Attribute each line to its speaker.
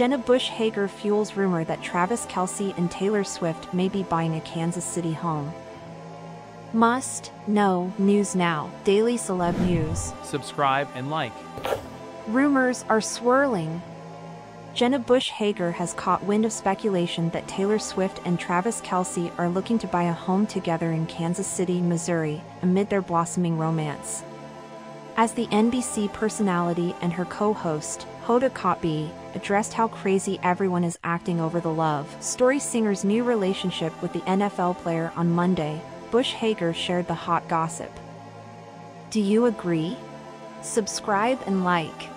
Speaker 1: Jenna Bush Hager fuels rumor that Travis Kelce and Taylor Swift may be buying a Kansas City home. Must know news now. Daily Celeb News.
Speaker 2: Subscribe and like.
Speaker 1: Rumors are swirling. Jenna Bush Hager has caught wind of speculation that Taylor Swift and Travis Kelce are looking to buy a home together in Kansas City, Missouri, amid their blossoming romance. As the NBC personality and her co-host, Hoda Kotb, addressed how crazy everyone is acting over the love story singer's new relationship with the NFL player on Monday, Bush Hager shared the hot gossip. Do you agree? Subscribe and like.